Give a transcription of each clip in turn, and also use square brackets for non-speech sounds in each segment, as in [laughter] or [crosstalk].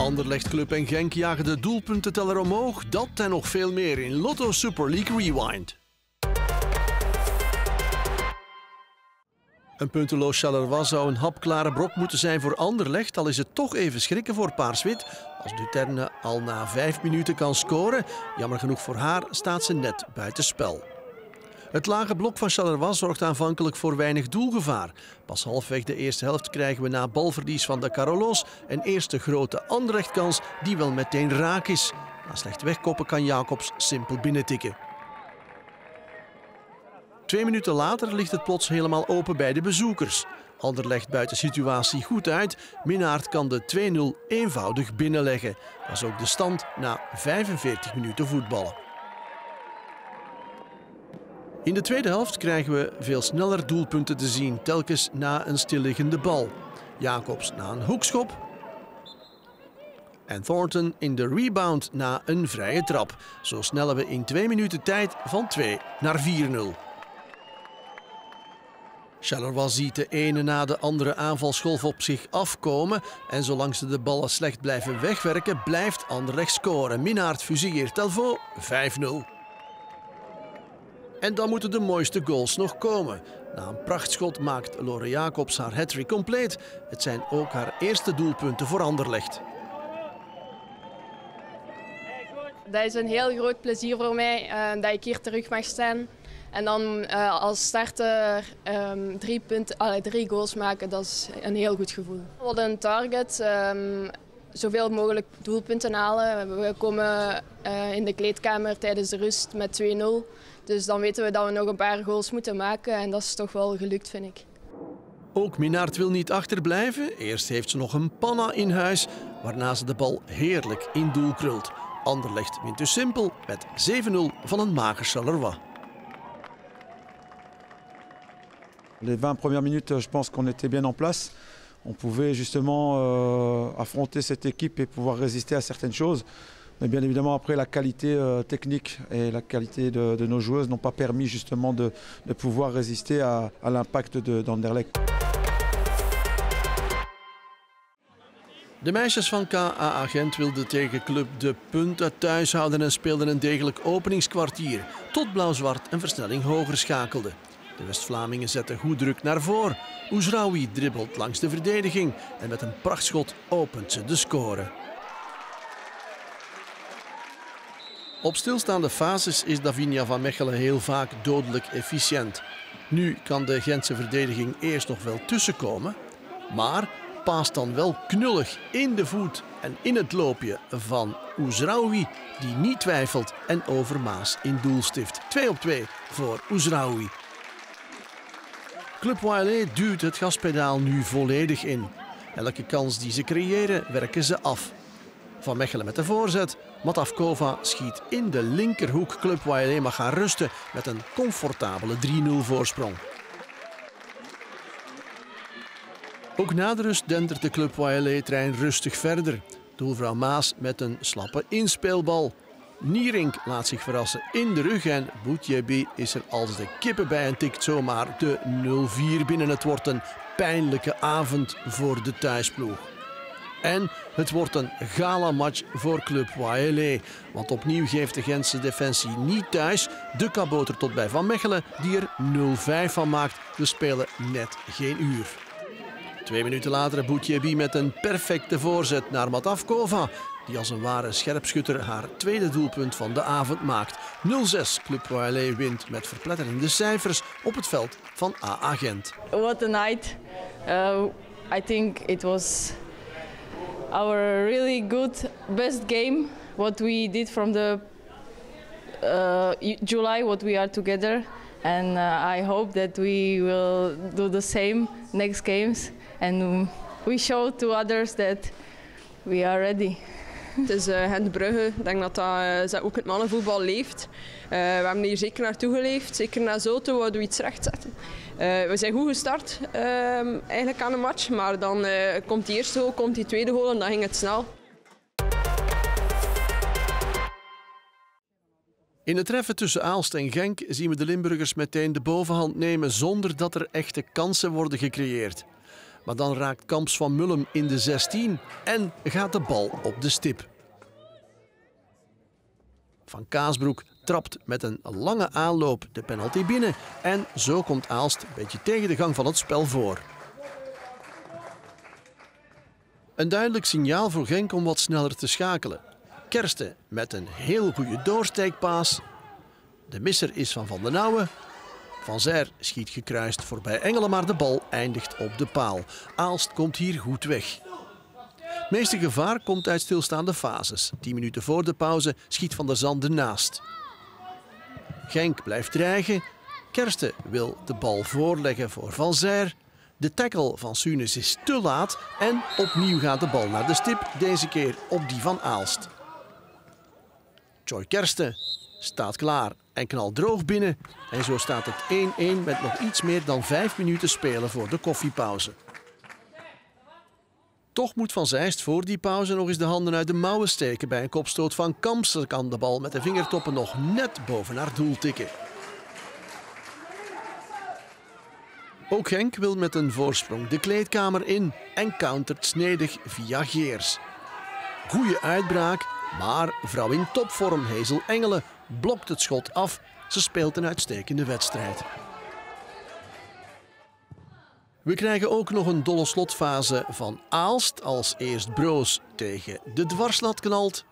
Anderlecht Club en Genk jagen de doelpuntenteller omhoog. Dat en nog veel meer in Lotto Super League Rewind. Een punteloos Charleroi zou een hapklare brok moeten zijn voor Anderlecht, al is het toch even schrikken voor Paarswit. Als Duterne al na vijf minuten kan scoren, jammer genoeg voor haar, staat ze net buiten spel. Het lage blok van Charleroi zorgt aanvankelijk voor weinig doelgevaar. Pas halfweg de eerste helft krijgen we na balverlies van de Carolos een eerste grote Anderlechtkans die wel meteen raak is. Na slecht wegkoppen kan Jacobs simpel binnentikken. Twee minuten later ligt het plots helemaal open bij de bezoekers. Anderlecht buiten situatie goed uit. Minnaert kan de 2-0 eenvoudig binnenleggen. Dat is ook de stand na 45 minuten voetballen. In de tweede helft krijgen we veel sneller doelpunten te zien, telkens na een stilliggende bal. Jacobs na een hoekschop. En Thornton in de rebound na een vrije trap. Zo snellen we in twee minuten tijd van 2 naar 4-0. Charleroi ziet de ene na de andere aanvalsgolf op zich afkomen. En zolang ze de ballen slecht blijven wegwerken, blijft Anderlecht scoren. Minaert fusilleert Telvo 5-0. En dan moeten de mooiste goals nog komen. Na een prachtschot maakt Lore Jacobs haar hat compleet. Het zijn ook haar eerste doelpunten voor Anderlecht. Dat is een heel groot plezier voor mij uh, dat ik hier terug mag staan. En dan uh, als starter um, drie, punten, drie goals maken, dat is een heel goed gevoel. Hadden een target, um, zoveel mogelijk doelpunten halen. We komen uh, in de kleedkamer tijdens de rust met 2-0. Dus dan weten we dat we nog een paar goals moeten maken en dat is toch wel gelukt, vind ik. Ook Minaert wil niet achterblijven. Eerst heeft ze nog een panna in huis, waarna ze de bal heerlijk in doel krult. Anderlecht wint dus simpel met 7-0 van een mager Charleroi. Les 20 premières minutes, je pense qu'on était bien en place. On pouvait justement euh, affronter cette équipe et pouvoir résister à certaines choses. Mais bien évidemment, après, la qualité euh, technique et la qualité de, nos joueuses n'ont pas permis justement de, pouvoir résister à, à l'impact d'Anderlecht. De meisjes van KA Agent wilden tegen Club de punten thuis houden en speelden een degelijk openingskwartier. Tot blauw-zwart een versnelling hoger schakelde. De West-Vlamingen zetten goed druk naar voren. Oezraoui dribbelt langs de verdediging en met een prachtschot opent ze de score. Op stilstaande fases is Davinia van Mechelen heel vaak dodelijk efficiënt. Nu kan de Gentse verdediging eerst nog wel tussenkomen, maar paast dan wel knullig in de voet en in het loopje van Oezraoui, die niet twijfelt en over Maas in doel stift. 2 op 2 voor Oezraoui. Club Wiley duwt het gaspedaal nu volledig in. Elke kans die ze creëren, werken ze af. Van Mechelen met de voorzet. Matavkova schiet in de linkerhoek. Club Wiley mag gaan rusten met een comfortabele 3-0 voorsprong. Ook na de rust dendert de Club Wiley-trein rustig verder. Doelvrouw Maas met een slappe inspeelbal. Nierink laat zich verrassen in de rug en Boutjebi is er als de kippen bij en tikt zomaar de 0-4 binnen. Het wordt een pijnlijke avond voor de thuisploeg. En het wordt een gala-match voor Club Waelé. Want opnieuw geeft de Gentse defensie niet thuis. De kaboter tot bij Van Mechelen, die er 0-5 van maakt. We spelen net geen uur. Twee minuten later Boutjebi met een perfecte voorzet naar Matavkova die als een ware scherpschutter haar tweede doelpunt van de avond maakt. 0-6 Club Royale wint met verpletterende cijfers op het veld van AA Gent. What a night. Uh, I think it was our really good best game what we did from the uh, July what we are together and uh, I hope that we will do the same next games and we show to others that we are ready. [laughs] Het is uh, Brugge. Ik denk dat, dat, uh, ook het mannenvoetbal leeft. Uh, we hebben hier zeker naartoe geleefd. Zeker na Zoto wouden we iets rechtzetten. we zijn goed gestart ehm, eigenlijk aan de match. Maar dan komt die eerste goal, komt die tweede goal en dan ging het snel. In het treffen tussen Aalst en Genk zien we de Limburgers meteen de bovenhand nemen zonder dat er echte kansen worden gecreëerd. Maar dan raakt Kamps van Mullum in de 16 en gaat de bal op de stip. Van Kaasbroek trapt met een lange aanloop de penalty binnen. En zo komt Aalst een beetje tegen de gang van het spel voor. Een duidelijk signaal voor Genk om wat sneller te schakelen. Kersten met een heel goede doorsteekpaas. De misser is van Van den Nouwen. Van Zer schiet gekruist voorbij Engelen, maar de bal eindigt op de paal. Aalst komt hier goed weg. Het meeste gevaar komt uit stilstaande fases. Tien minuten voor de pauze schiet Van der Zande naast. Genk blijft dreigen. Kersten wil de bal voorleggen voor Van Zer. De tackle van Sunes is te laat en opnieuw gaat de bal naar de stip, deze keer op die van Aalst. Joy Kersten staat klaar en knalt droog binnen. En zo staat het 1-1 met nog iets meer dan vijf minuten spelen voor de koffiepauze. Toch moet Van Zijst voor die pauze nog eens de handen uit de mouwen steken. Bij een kopstoot van Kamps kan de bal met de vingertoppen nog net boven haar doel tikken. Ook Genk wil met een voorsprong de kleedkamer in en countert snedig via Geers. Goeie uitbraak, maar vrouw in topvorm Hezel Engelen blokt het schot af. Ze speelt een uitstekende wedstrijd. We krijgen ook nog een dolle slotfase van Aalst als eerst Broos tegen de dwarslat knalt.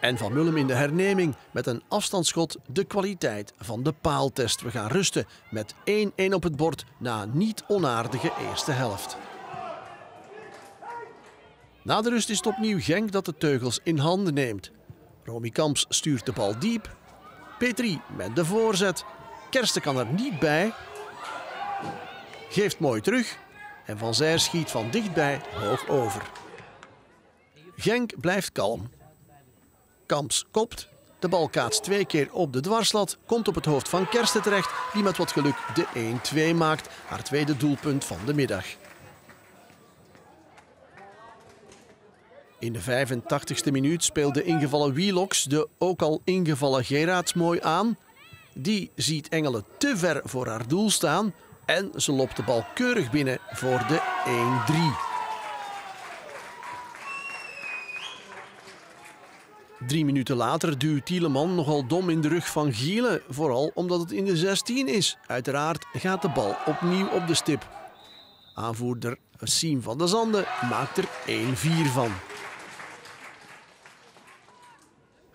En Van Mullum in de herneming met een afstandsschot de kwaliteit van de paaltest. We gaan rusten met 1-1 op het bord na niet onaardige eerste helft. Na de rust is het opnieuw Genk dat de teugels in handen neemt. Romy Kamps stuurt de bal diep. Petri met de voorzet. Kersten kan er niet bij. Geeft mooi terug. En Van Zijr schiet van dichtbij hoog over. Genk blijft kalm. Kamps kopt. De bal kaatst twee keer op de dwarslat. Komt op het hoofd van Kersten terecht. Die met wat geluk de 1-2 maakt. Haar tweede doelpunt van de middag. In de 85ste minuut speelde ingevallen Wielox de ook al ingevallen Gerards mooi aan. Die ziet Engelen te ver voor haar doel staan en ze loopt de bal keurig binnen voor de 1-3. Drie minuten later duwt Tieleman nogal dom in de rug van Gielen, vooral omdat het in de 16 is. Uiteraard gaat de bal opnieuw op de stip. Aanvoerder Siem van der Zande maakt er 1-4 van.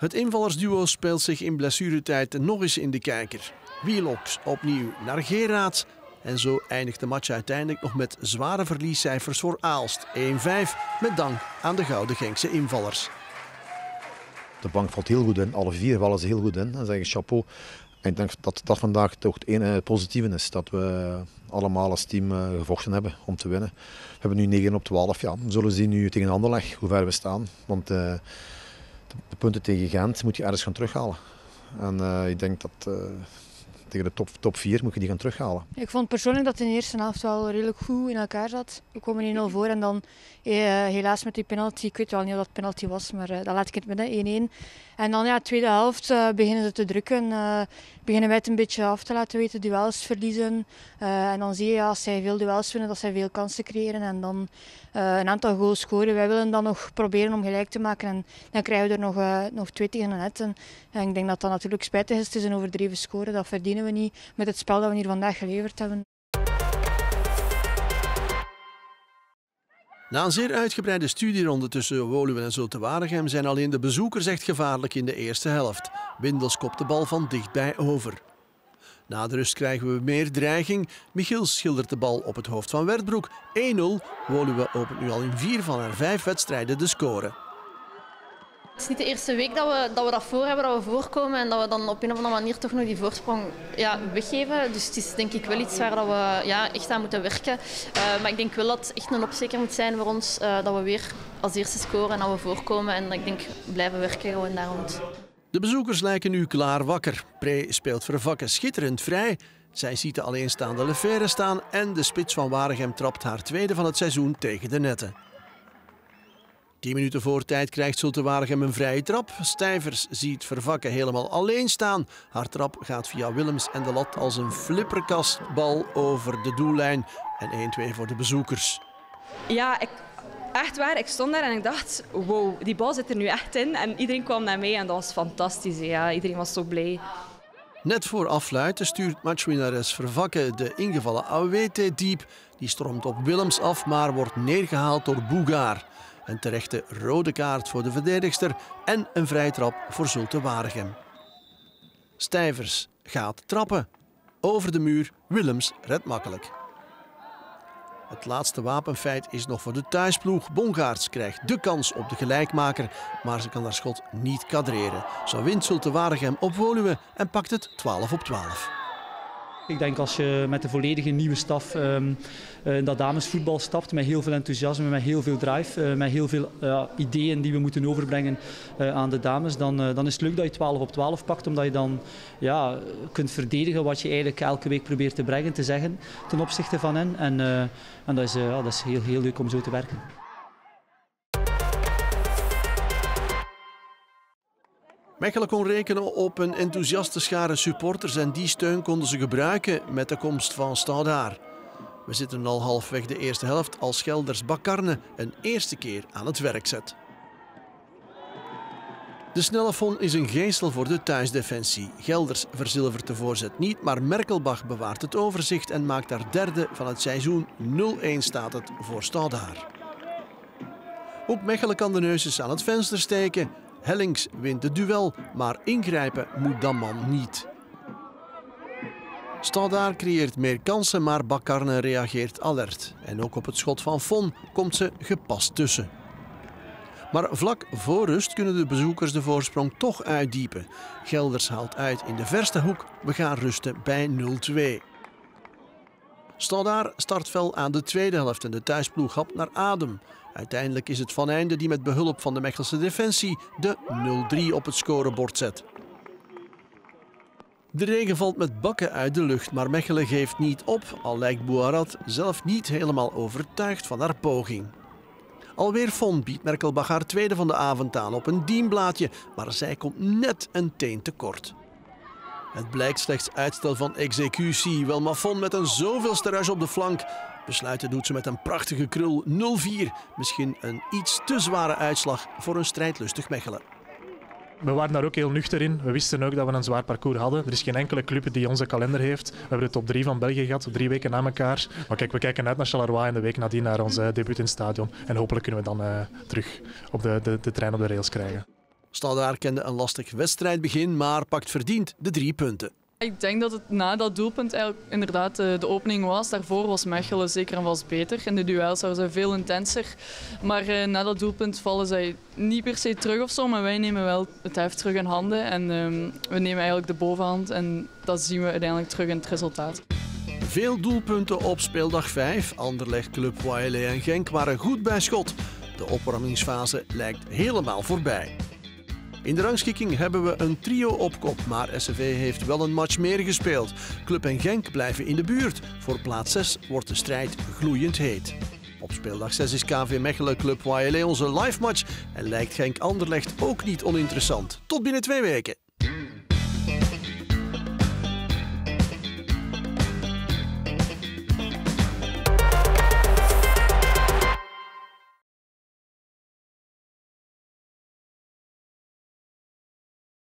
Het invallersduo speelt zich in blessuretijd nog eens in de kijker. Wielox opnieuw naar Geraerts. En zo eindigt de match uiteindelijk nog met zware verliescijfers voor Aalst. 1-5 met dank aan de Gouden Genkse invallers. De bank valt heel goed in. Alle vier vallen ze heel goed in. Dan zeg chapeau. En ik denk dat dat vandaag toch het ene positieve is. Dat we allemaal als team eh, gevochten hebben om te winnen. We hebben nu 9 op 12. Ja, we zullen zien nu tegen Anderleg hoe ver we staan. Want uh, de punten tegen Gent moet je ergens gaan terughalen. En uh, ik denk dat uh, tegen de top, top 4 moet je die gaan terughalen. Ik vond persoonlijk dat de eerste helft wel redelijk goed in elkaar zat. We kwamen 1-0 voor en dan uh, helaas met die penalty. Ik weet wel niet of dat penalty was, maar uh, dat laat ik het midden 1-1. En dan ja, de tweede helft uh, beginnen ze te drukken. Uh, beginnen wij het een beetje af te laten weten, duels verliezen. Uh, en dan zie je ja, als zij veel duels winnen, dat zij veel kansen creëren. En dan een aantal goals scoren. Wij willen dan nog proberen om gelijk te maken. En dan krijgen we er nog, nog twee tegen een net. En, en, ik denk dat dat natuurlijk spijtig is. Het is een overdreven score. Dat verdienen we niet met het spel dat we hier vandaag geleverd hebben. Na een zeer uitgebreide studieronde tussen Woluwe en Zulte Waregem zijn alleen de bezoekers echt gevaarlijk in de eerste helft. Windels kopt de bal van dichtbij over. Na de rust krijgen we meer dreiging. Michiel schildert de bal op het hoofd van Wertbroek. 1-0. Woluwe opent nu al in vier van haar vijf wedstrijden de score. Het is niet de eerste week dat we, dat we dat voor hebben, dat we voorkomen en dat we dan op een of andere manier toch nog die voorsprong ja, weggeven. Dus het is denk ik wel iets waar dat we ja, echt aan moeten werken. Uh, maar ik denk wel dat het echt een opzeker moet zijn voor ons uh, dat we weer als eerste scoren en dat we voorkomen. En ik denk blijven werken gewoon daar. De bezoekers lijken nu klaar wakker. Pre speelt Vervakken schitterend vrij. Zij ziet de alleenstaande Lefere staan en de spits van Waregem trapt haar tweede van het seizoen tegen de netten. 10 minuten voor tijd krijgt Zulte Waregem een vrije trap. Stijvers ziet Vervakken helemaal alleen staan. Haar trap gaat via Willems en de lat als een flipperkastbal over de doellijn. en 1-2 voor de bezoekers. Ja, ik, echt waar. Ik stond daar en ik dacht, wow, die bal zit er nu echt in. En iedereen kwam naar mij en dat was fantastisch. Ja, iedereen was zo blij. Net voor afluiten stuurt matchwinnares Vervakke de ingevallen Awete diep. Die stormt op Willems af, maar wordt neergehaald door Boegaar. Een terechte rode kaart voor de verdedigster en een vrijtrap voor Zulte Waregem. Stijvers gaat trappen. Over de muur, Willems redt makkelijk. Het laatste wapenfeit is nog voor de thuisploeg. Bongaarts krijgt de kans op de gelijkmaker, maar ze kan haar schot niet kadreren. Zo wint Zulte Waregem op Woluwe en pakt het 12 op 12. Ik denk als je met de volledige nieuwe staf um, in dat damesvoetbal stapt, met heel veel enthousiasme, met heel veel drive, uh, met heel veel uh, ideeën die we moeten overbrengen aan de dames, dan, dan is het leuk dat je 12 op 12 pakt, omdat je dan ja, kunt verdedigen wat je eigenlijk elke week probeert te brengen, te zeggen ten opzichte van hen. En, en dat is, dat is heel, heel leuk om zo te werken. Mechelen kon rekenen op een enthousiaste schare supporters en die steun konden ze gebruiken met de komst van Stoudaar. We zitten al halfweg de eerste helft als Gelders Bakarne een eerste keer aan het werk zet. De snelle Von is een geestel voor de thuisdefensie. Gelders verzilvert de voorzet niet, maar Merkelbach bewaart het overzicht en maakt haar derde van het seizoen. 0-1 staat het voor Stoudaar. Ook Mechelen kan de neusjes aan het venster steken. Hellings wint het duel, maar ingrijpen moet Damman niet. Stadaar creëert meer kansen, maar Bakarne reageert alert. En ook op het schot van Von komt ze gepast tussen. Maar vlak voor rust kunnen de bezoekers de voorsprong toch uitdiepen. Gelders haalt uit in de verste hoek. We gaan rusten bij 0-2. Stadaar start fel aan de tweede helft en de thuisploeg hapt naar adem. Uiteindelijk is het Van Einde die met behulp van de Mechelse defensie de 0-3 op het scorebord zet. De regen valt met bakken uit de lucht, maar Mechelen geeft niet op, al lijkt Bouarat zelf niet helemaal overtuigd van haar poging. Alweer Von biedt Merkelbach haar tweede van de avond aan op een dienblaadje, maar zij komt net een teen tekort. Het blijkt slechts uitstel van executie. Wel Mafon met een zoveelste rush op de flank. Besluiten doet ze met een prachtige krul 0-4. Misschien een iets te zware uitslag voor een strijdlustig Mechelen. We waren daar ook heel nuchter in. We wisten ook dat we een zwaar parcours hadden. Er is geen enkele club die onze kalender heeft. We hebben de top 3 van België gehad, drie weken na elkaar. Maar kijk, we kijken uit naar Charleroi en de week nadien naar ons debuut in het stadion. En hopelijk kunnen we dan uh, terug op de, de, de trein op de rails krijgen. Stadaar kende een lastig wedstrijdbegin, maar pakt verdiend de drie punten. Ik denk dat het na dat doelpunt eigenlijk inderdaad de, de opening was. Daarvoor was Mechelen zeker en vast beter. In de duels waren ze veel intenser. Maar eh, na dat doelpunt vallen zij niet per se terug of zo. Maar wij nemen wel het heft terug in handen. En um, we nemen eigenlijk de bovenhand. En dat zien we uiteindelijk terug in het resultaat. Veel doelpunten op speeldag 5. Anderlecht, Club Wailé en Genk waren goed bij schot. De opwarmingsfase lijkt helemaal voorbij. In de rangschikking hebben we een trio op kop, maar SCV heeft wel een match meer gespeeld. Club en Genk blijven in de buurt. Voor plaats 6 wordt de strijd gloeiend heet. Op speeldag 6 is KV Mechelen Club YLE onze live match en lijkt Genk Anderlecht ook niet oninteressant. Tot binnen twee weken.